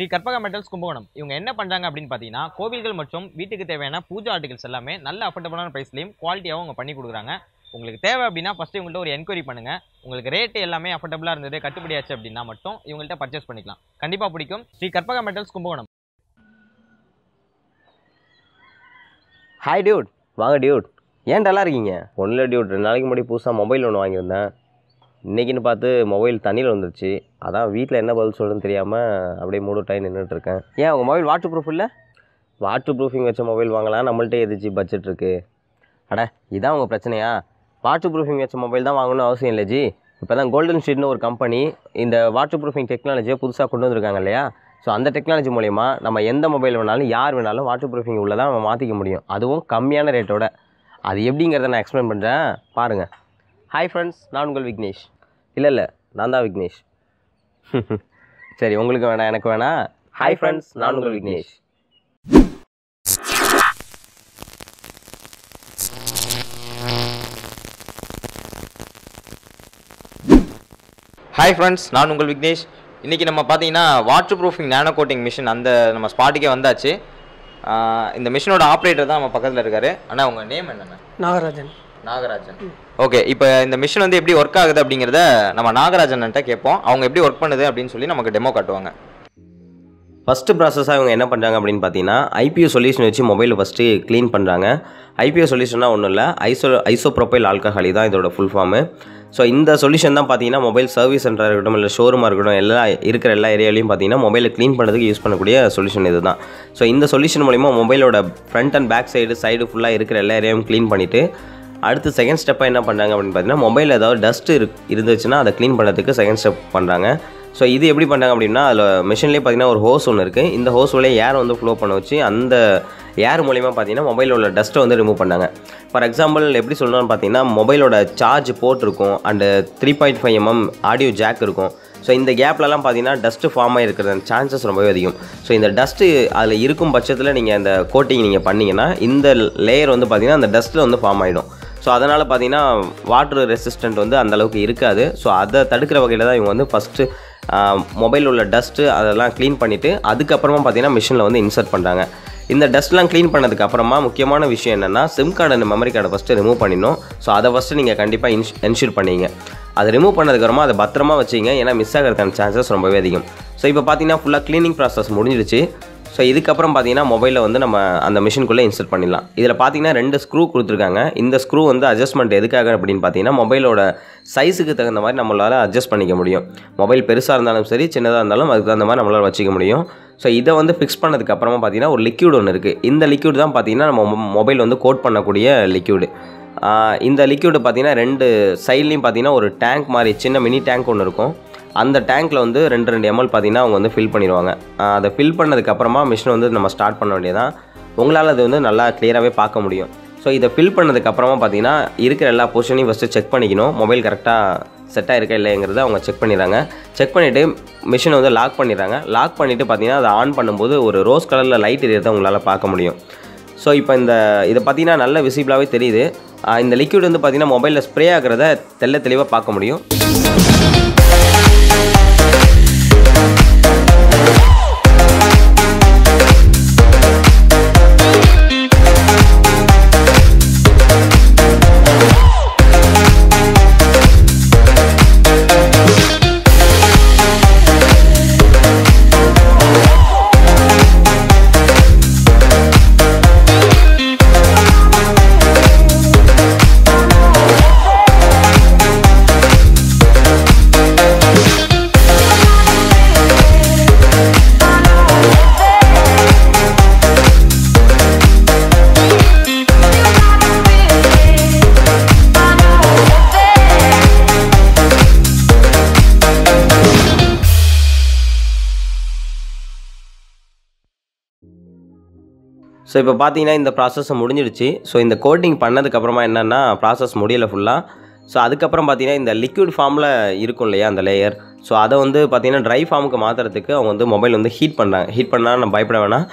Sri Karpaga metals Kumbakonam. இவங்க என்ன பண்ணுறாங்க அப்படின்னு பார்த்தீங்கன்னா கோவில்கள் மற்றும் வீட்டுக்கு தேவையான பூஜா ஆர்டிகல்ஸ் எல்லாமே நல்ல அஃபோர்டபுளான ப்ரைஸ்லையும் குவாலிட்டியாகவும் அவங்க பண்ணி கொடுக்குறாங்க. உங்களுக்கு தேவை அப்படின்னா ஃபஸ்ட்டு இவங்கள்ட்ட ஒரு என்கொயரி பண்ணுங்கள் உங்களுக்கு ரேட் எல்லாமே அஃபோர்டபுளாக இருந்தது கட்டுப்படியாச்சு அப்படின்னா மட்டும் இவங்கள்ட்ட பர்ச்சேஸ் பண்ணிக்கலாம். கண்டிப்பாக பிடிக்கும். Shri Karpaga metals Kumbakonam. Hi dude வாங்க டியூட் ஏன் டல்லாக இருக்கீங்க? ஒன்றில் டியூட் ரெண்டு நாளைக்கு முன்னாடி புதுசாக மொபைல் ஒன்று வாங்கியிருந்தேன். இன்றைக்கின்னு பார்த்து மொபைல் தண்ணியில் வந்துருச்சு அதான் வீட்டில் என்ன பதில் சொல்கிறதுன்னு தெரியாமல் அப்படியே மூடு டைம் நின்றுட்டு இருக்கேன். ஏன் உங்கள் மொபைல் வாட்டர் ப்ரூஃப் இல்லை? வாட்டர் ப்ரூஃபிங் வச்ச மொபைல் வாங்கலாம். நம்மள்ட்ட எதிர்ச்சி பட்ஜெட் இருக்குது அட இதான் உங்கள் பிரச்சனையா? வாட்டர் ப்ரூஃபிங் வச்ச மொபைல் தான் வாங்கணும்னு அவசியம் இல்லை ஜி. இப்போ தான் கோல்டன் ஷீட்னு ஒரு கம்பெனி இந்த வாட்டர் ப்ரூஃபிங் டெக்னாலஜியை புதுசாக கொண்டு வந்திருக்காங்க இல்லையா? ஸோ அந்த டெக்னாலஜி மூலயமா நம்ம எந்த மொபைல் வேணாலும் யார் வேணாலும் வாட்டர் ப்ரூஃபிங் உள்ளதாக நம்ம மாற்றிக்க முடியும். அதுவும் கம்மியான ரேட்டோட அது எப்படிங்கிறத நான் எக்ஸ்பிளைன் பண்ணுறேன் பாருங்கள் ஹாய் ஃப்ரெண்ட்ஸ் நான் உங்கள் விக்னேஷ். இல்லை இல்லை நான் தான் விக்னேஷ். சரி உங்களுக்கு வேணாம் எனக்கு வேணாம் ஹாய் ஃப்ரெண்ட்ஸ் நான் உங்கள் விக்னேஷ். ஹாய் ஃப்ரெண்ட்ஸ் நான் உங்கள் விக்னேஷ். இன்றைக்கி நம்ம பார்த்தீங்கன்னா water proofing nano coating machine அந்த நம்ம ஸ்பாட்டுக்கே வந்தாச்சு. இந்த மிஷினோட ஆப்ரேட்டர் தான் நம்ம பக்கத்தில் இருக்காரு. ஆனால் உங்கள் நேம் என்னென்ன நாகராஜன். நாகராஜன். ஓகே இப்போ இந்த மிஷின் வந்து எப்படி ஒர்க் ஆகுது அப்படிங்கிறத நம்ம நாகராஜன்கிட்ட கேட்போம். அவங்க எப்படி ஒர்க் பண்ணுது அப்படின்னு சொல்லி நமக்கு டெமோ காட்டுவாங்க. ஃபஸ்ட்டு ப்ராசஸாக இவங்க என்ன பண்ணுறாங்க அப்படின்னு பார்த்தீங்கன்னா ஐபிஓ சொல்யூஷன் வச்சு மொபைலை ஃபஸ்ட்டு க்ளீன் பண்ணுறாங்க ஐபிஓ சொல்யூஷன்னா ஒன்றும் இல்லை ஐசோ ஐசோப்ரோப்பைல் ஆல்கஹாலி தான் இதோட ஃபுல் ஃபார்மு ஸோ இந்த சொல்யூஷன் தான் பார்த்தீங்கன்னா மொபைல் சர்வீஸ் சென்டராக இருக்கட்டும் இல்லை ஷோரூமாக இருக்கட்டும் எல்லா இருக்கிற எல்லா ஏரியாலையும் பார்த்தீங்கன்னா மொபைலை க்ளீன் பண்ணுறதுக்கு யூஸ் பண்ணக்கூடிய சொல்யூஷன் இது தான் ஸோ இந்த சொல்யூஷன் மூலிமா மொபைலோட front and back side side ஃபுல்லாக இருக்கிற எல்லா ஏரியாவும் க்ளீன் பண்ணிவிட்டு அடுத்து செகண்ட் ஸ்டெப்பாக என்ன பண்ணுறாங்க அப்படின்னு பார்த்தீங்கன்னா மொபைல் ஏதாவது டஸ்ட் இரு இருந்துச்சுன்னா அதை க்ளீன் பண்ணுறதுக்கு செகண்ட் ஸ்டெப் பண்ணுறாங்க ஸோ இது எப்படி பண்ணுறாங்க அப்படின்னா அதில் மிஷின்லேயே பார்த்தீங்கன்னா ஒரு ஹோஸ் ஒன்று இருக்குது இந்த ஹோஸ் வழியே ஏர் வந்து ஃப்ளோ பண்ண வச்சு அந்த ஏர் மூலிமா பார்த்தீங்கன்னா மொபைலில் உள்ள டஸ்ட்டை வந்து ரிமூவ் பண்ணாங்க. ஃபார் எக்ஸாம்பிள் எப்படி சொல்லணும்னு பார்த்தீங்கன்னா மொபைலோட சார்ஜ் போர்ட் இருக்கும் and three point five MM audio jack இருக்கும். ஸோ இந்த கேப்லலாம் பார்த்தீங்கன்னா டஸ்ட்டு ஃபார்ம் ஆகிருக்கிற சான்சஸ் ரொம்பவே அதிகம். ஸோ இந்த டஸ்ட்டு அதில் இருக்கும் பட்சத்தில் நீங்கள் அந்த கோட்டிங் நீங்கள் பண்ணீங்கன்னா இந்த லேயர் வந்து பார்த்தீங்கன்னா அந்த டஸ்ட்டில் வந்து ஃபார்ம் ஆகிடும் ஸோ அதனால் பார்த்தீங்கன்னா வாட்டர் ரெசிஸ்டன்ட் வந்து அந்தளவுக்கு இருக்காது. ஸோ அதை தடுக்கிற வகையில் தான் இவங்க வந்து ஃபஸ்ட்டு மொபைல் உள்ள டஸ்ட்டு அதெல்லாம் க்ளீன் பண்ணிவிட்டு அதுக்கப்புறமா பார்த்தீங்கன்னா மிஷினில் வந்து இன்சர்ட் பண்ணுறாங்க இந்த டஸ்ட்லாம் க்ளீன் பண்ணதுக்கு அப்புறமா முக்கியமான விஷயம் என்னென்னா சிம் கார்டு அண்ட் மெமரி கார்டை ஃபஸ்ட்டு ரிமூவ் பண்ணிடணும். ஸோ அதை ஃபஸ்ட்டு நீங்கள் கண்டிப்பாக இன்ஷ் என்ஷூர் பண்ணிங்க. அதை ரிமூவ் பண்ணதுக்கப்புறமா அதை பத்திரமா வச்சிங்க. ஏன்னா மிஸ் ஆகிறதுக்கான சான்சஸ் ரொம்பவே அதிகம். ஸோ இப்போ பார்த்தீங்கன்னா ஃபுல்லாக க்ளீனிங் ப்ராசஸ் முடிஞ்சிடுச்சு. ஸோ இதுக்கப்புறம் பார்த்தீங்கன்னா மொபைலில் வந்து நம்ம அந்த மிஷின்குள்ளே இன்சர்ட் பண்ணிடலாம். இதில் பார்த்தீங்கன்னா ரெண்டு ஸ்க்ரூ கொடுத்துருக்காங்க. இந்த ஸ்க்ரூ வந்து அட்ஜஸ்ட்மெண்ட் எதுக்காக அப்படின்னு பார்த்தீங்கன்னா மொபைலோட சைஸுக்கு தகுந்த மாதிரி நம்மளால் அட்ஜஸ்ட் பண்ணிக்க முடியும். மொபைல் பெருசாக இருந்தாலும் சரி சின்னதாக இருந்தாலும் அதுக்கு தகுந்த மாதிரி நம்மளால் வச்சுக்க முடியும். ஸோ இதை வந்து ஃபிக்ஸ் பண்ணதுக்கு அப்புறமா பார்த்தீங்கன்னா ஒரு லிக்யூட் ஒன்று இருக்குது இந்த லிக்யூட் தான் பார்த்தீங்கன்னா நம்ம மொபைல் வந்து கோட் பண்ணக்கூடிய லிக்யூடு இந்த லிக்யூடு பார்த்தீங்கன்னா ரெண்டு சைட்லேயும் பார்த்தீங்கன்னா ஒரு டேங்க் மாதிரி சின்ன மினி டேங்க் ஒன்று இருக்கும். அந்த டேங்க்கில் வந்து ரெண்டு ரெண்டு எம்எல் பார்த்தீங்கன்னா அவங்க வந்து ஃபில் பண்ணிடுவாங்க. அதை ஃபில் பண்ணதுக்கப்புறமா மிஷின் வந்து நம்ம ஸ்டார்ட் பண்ண வேண்டியதான் உங்களால் அது வந்து நல்லா கிளியராகவே பார்க்க முடியும். ஸோ இதை ஃபில் பண்ணதுக்கப்புறமா பார்த்தீங்கன்னா இருக்கிற எல்லா பொசிஷனையும் ஃபஸ்ட்டு செக் பண்ணிக்கணும். மொபைல் கரெக்டாக செட் ஆகிருக்கா இல்லைங்கிறத அவங்க செக் பண்ணிடுறாங்க. செக் பண்ணிவிட்டு மிஷினை வந்து லாக் பண்ணிடுறாங்க. லாக் பண்ணிவிட்டு பார்த்தீங்கன்னா அதை ஆன் பண்ணும்போது ஒரு ரோஸ் கலரில் லைட் எரியதை உங்களால் பார்க்க முடியும். ஸோ இப்போ இந்த இதை பார்த்தீங்கன்னா நல்ல விசிபிளாகவே தெரியுது. இந்த லிக்விட் வந்து பார்த்தீங்கன்னா மொபைலில் ஸ்ப்ரே ஆகிறத தெள்ள தெளிவாக பார்க்க முடியும். ஸோ இப்போ பார்த்தீங்கன்னா இந்த ப்ராசஸ் முடிஞ்சிடுச்சு. ஸோ இந்த கோட்டிங் பண்ணதுக்கப்புறமா என்னென்னா ப்ராசஸ் முடியலை ஃபுல்லாக ஸோ அதுக்கப்புறம் பார்த்தீங்கன்னா இந்த லிக்விட் ஃபார்மில் இருக்கும் இல்லையா அந்த லேயர் ஸோ அதை வந்து பார்த்தீங்கன்னா ட்ரை ஃபார்முக்கு மாற்றுறதுக்கு அவங்க வந்து மொபைல் வந்து ஹீட் பண்ணுறாங்க ஹீட் பண்ணால் நம்ம பயப்பட வேணாம்.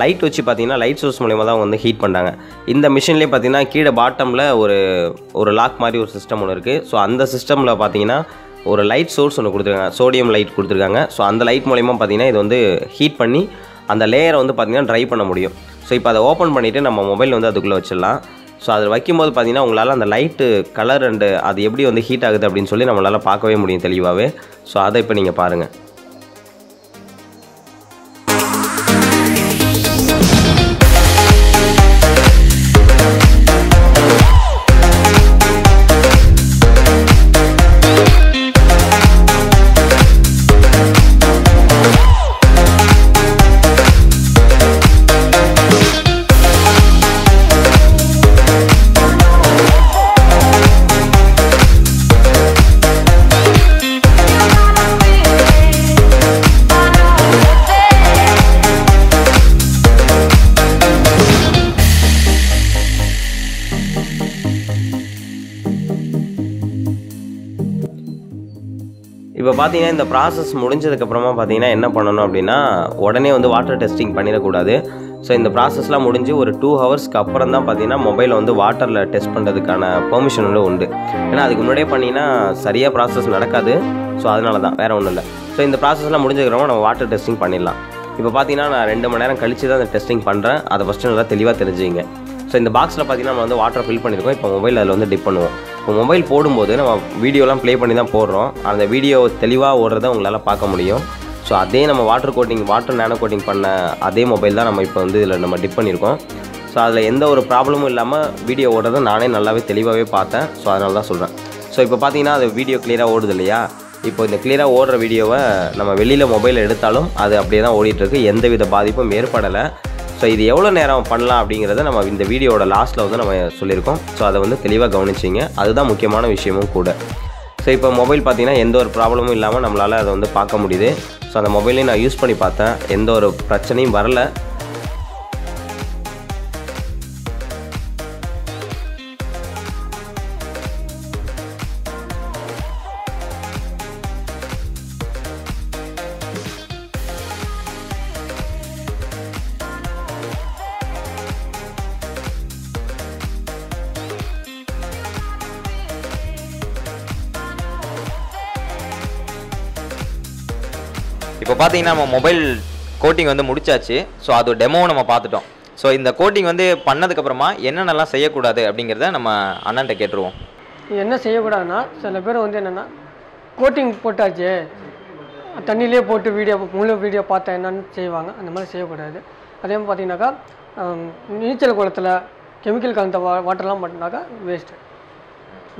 லைட் வச்சு பார்த்தீங்கன்னா லைட் சோர்ஸ் மூலிமா தான் வந்து ஹீட் பண்ணுறாங்க இந்த மிஷின்லேயே பார்த்தீங்கன்னா கீழே பாட்டமில் ஒரு ஒரு லாக் மாதிரி ஒரு சிஸ்டம் ஒன்று இருக்குது ஸோ அந்த சிஸ்டமில் பார்த்தீங்கன்னா ஒரு லைட் சோர்ஸ் ஒன்று கொடுத்துருக்காங்க. சோடியம் லைட் கொடுத்துருக்காங்க. ஸோ அந்த லைட் மூலியமாக பார்த்தீங்கன்னா இது வந்து ஹீட் பண்ணி அந்த லேயரை வந்து பார்த்திங்கன்னா ட்ரை பண்ண முடியும். ஸோ இப்போ அதை ஓப்பன் பண்ணிவிட்டு நம்ம மொபைல் வந்து அதுக்குள்ளே வச்சிடலாம். ஸோ அதில் வைக்கும்போது பார்த்தீங்கன்னா உங்களால் அந்த லைட்டு கலர் அண்டு அது எப்படி வந்து ஹீட் ஆகுது அப்படின்னு சொல்லி நம்மளால் பார்க்கவே முடியும் தெளிவாகவே ஸோ அதை இப்போ நீங்கள் பாருங்கள் பார்த்தீங்கன்னா இந்த ப்ராசஸ் முடிஞ்சதுக்கப்புறமா பார்த்தீங்கன்னா என்ன பண்ணணும் அப்படின்னா உடனே வந்து வாட்டர் டெஸ்டிங் பண்ணிடக்கூடாது. ஸோ இந்த ப்ராசஸ்லாம் முடிஞ்சு ஒரு டூ ஹவர்ஸ்க்கு அப்புறம் தான் பார்த்தீங்கன்னா மொபைலை வந்து வாட்டரில் டெஸ்ட் பண்ணுறதுக்கான பெர்மிஷன் வந்து உண்டு. ஏன்னா அதுக்கு முன்னாடியே பண்ணிங்கன்னா சரியாக ப்ராசஸ் நடக்காது. ஸோ அதனால தான் வேறு ஒன்றும் இல்லை. ஸோ இந்த ப்ராசஸ்லாம் முடிஞ்சதுக்கப்புறமா நம்ம வாட்டர் டெஸ்டிங் பண்ணிடலாம். இப்போ பார்த்தீங்கன்னா நான் ரெண்டு மணி நேரம் கழித்து தான் அந்த டெஸ்டிங் பண்ணுறேன் அதை ஃபஸ்ட்டு நல்லா தெளிவாக தெரிஞ்சுங்க ஸோ இந்த பாக்ஸில் பார்த்தீங்கன்னா நம்ம வந்து வாட்டர் ஃபில் பண்ணியிருக்கோம் இப்போ மொபைல் அதில் வந்து டிப் பண்ணுவோம். இப்போ மொபைல் போடும்போது நம்ம வீடியோலாம் ப்ளே பண்ணி தான் போடுறோம். அந்த வீடியோ தெளிவாக ஓடுறத உங்களால் பார்க்க முடியும். ஸோ அதே நம்ம water coating water nano coating பண்ண அதே மொபைல் தான் நம்ம இப்போ வந்து இதில் நம்ம டிப் பண்ணியிருக்கோம் ஸோ அதில் எந்த ஒரு ப்ராப்ளமும் இல்லாமல் வீடியோ ஓடுறத நானே நல்லாவே தெளிவாகவே பார்த்தேன். ஸோ அதனால தான் சொல்கிறேன் ஸோ இப்போ பார்த்தீங்கன்னா அது வீடியோ கிளியராக ஓடுது இல்லையா? இப்போ இந்த கிளியராக ஓடுற வீடியோவை நம்ம வெளியில் மொபைல் எடுத்தாலும் அது அப்படியே தான் ஓடிட்டுருக்கு எந்தவித பாதிப்பும் ஏற்படலை. ஸோ இது எவ்வளோ நேரம் பண்ணலாம் அப்படிங்கிறத நம்ம இந்த வீடியோட லாஸ்ட்டில் வந்து நம்ம சொல்லியிருக்கோம். ஸோ அதை வந்து தெளிவாக கவனிச்சிங்க. அதுதான் முக்கியமான விஷயமும் கூட. ஸோ இப்போ மொபைல் பார்த்தீங்கன்னா எந்த ஒரு ப்ராப்ளமும் இல்லாமல் நம்மளால் அதை வந்து பார்க்க முடியுது. ஸோ அந்த மொபைலையும் நான் யூஸ் பண்ணி பார்த்தேன். எந்த ஒரு பிரச்சனையும் வரல. இப்போ பார்த்தீங்கன்னா நம்ம மொபைல் கோட்டிங் வந்து முடிச்சாச்சு. ஸோ அது டெமோவும் நம்ம பார்த்துட்டோம். ஸோ இந்த கோட்டிங் வந்து பண்ணதுக்கப்புறமா என்னென்னலாம் செய்யக்கூடாது அப்படிங்கிறத நம்ம அண்ணன்ட்ட கேட்டுருவோம். என்ன செய்யக்கூடாதுன்னா சில பேர் வந்து என்னென்னா கோட்டிங் போட்டாச்சு. தண்ணியிலே போட்டு வீடியோ முழு வீடியோ பார்த்தா என்னன்னு செய்வாங்க. அந்த மாதிரி செய்யக்கூடாது. அதே மாதிரி பார்த்தீங்கன்னாக்கா நீச்சல் குளத்தில் கெமிக்கல் கலந்த வா வாட்டர்லாம் மட்டும்னாக்கா waste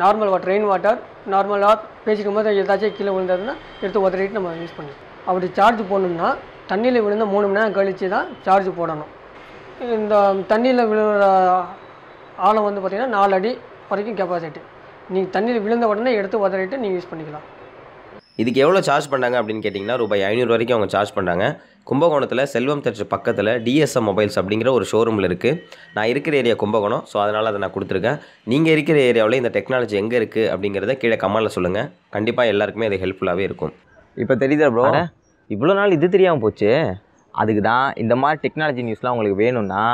normal water rain water நார்மலாக பேசிக்கும் போது ஏதாச்சும் கீழே விழுந்ததுன்னா எடுத்து உதறிட்டு நம்ம யூஸ் பண்ணணும் அப்படி சார்ஜ் போடணும்னா தண்ணியில் விழுந்த மூணு மணி நேரம் கழித்து தான் சார்ஜ் போடணும். இந்த தண்ணியில் விழுகிற ஆழம் வந்து பார்த்திங்கன்னா நாலு அடி வரைக்கும் கெப்பாசிட்டி நீங்கள் தண்ணியில் விழுந்த உடனே எடுத்து உதறிட்டு நீங்கள் யூஸ் பண்ணிக்கலாம். இதுக்கு எவ்வளோ சார்ஜ் பண்ணாங்க அப்படின்னு கேட்டிங்கன்னா ரூபாய் ஐநூறு வரைக்கும் அவங்க சார்ஜ் பண்ணாங்க. கும்பகோணத்தில் செல்வம் தச்சு பக்கத்தில் டிஎஸ்எம் மொபைல்ஸ் அப்படிங்கிற ஒரு ஷோரூமில் இருக்குது நான் இருக்கிற ஏரியா கும்பகோணம் ஸோ அதனால் அதை நான் கொடுத்துருக்கேன். நீங்கள் இருக்கிற ஏரியாவில் இந்த டெக்னாலஜி எங்கே இருக்குது அப்படிங்கிறத கீழே கமெண்டில் சொல்லுங்கள் கண்டிப்பாக எல்லாருக்குமே அது ஹெல்ப்ஃபுல்லாகவே இருக்கும். இப்போ தெரியுதா ப்ரோ இவ்வளோ நாள் இது தெரியாமல் போச்சு. அதுக்கு தான் இந்த மாதிரி டெக்னாலஜி நியூஸ்லாம் உங்களுக்கு வேணும்னா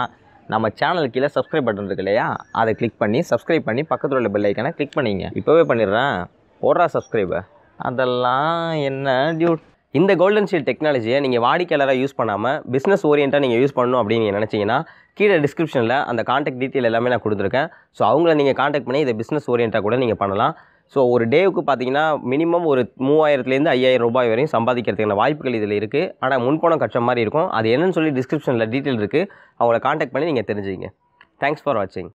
நம்ம சேனல் கீழே சப்ஸ்கிரைப் பட்டன் இருக்கு இல்லையா? அதை கிளிக் பண்ணி சப்ஸ்கிரைப் பண்ணி பக்கத்தில் உள்ள பெல் ஐக்கனை கிளிக் பண்ணிங்க. இப்போவே பண்ணிடுறேன். போடுறா சப்ஸ்கிரைபை அதெல்லாம் என்ன டியூட் இந்த கோல்டன் ஷீல்ட் டெக்னாலஜியை நீங்கள் வாடிக்கையாளராக யூஸ் பண்ணாமல் பிஸ்னஸ் ஓரியண்ட்டாக நீங்கள் யூஸ் பண்ணணும் அப்படின்னு நீங்கள் நினச்சிங்கன்னா கீழே டிஸ்கிரிப்ஷனில் அந்த காண்டாக்ட் டீட்டெயில் எல்லாமே நான் கொடுத்துருக்கேன். ஸோ அவங்கள நீங்கள் காண்டாக்ட் பண்ணி இதை பிஸ்னஸ் ஓரியண்ட்டாக கூட நீங்கள் பண்ணலாம். ஸோ ஒரு டேவுக்கு பார்த்தீங்கன்னா மினிமம் ஒரு மூவாயிரத்துலேருந்து ஐயாயிரம் ரூபாய் வரையும் சம்பாதிக்கிறதுக்கான வாய்ப்புகள் இதில் இருக்குது ஆனால் முன்பணம் கட்டுற மாதிரி இருக்கும். அது என்னன்னு சொல்லி டிஸ்கிரிப்ஷனில் டீட்டெயில் இருக்குது அவங்கள காண்டாக்ட் பண்ணி நீங்கள் தெரிஞ்சுங்க தேங்க்ஸ் ஃபார் வாட்சிங்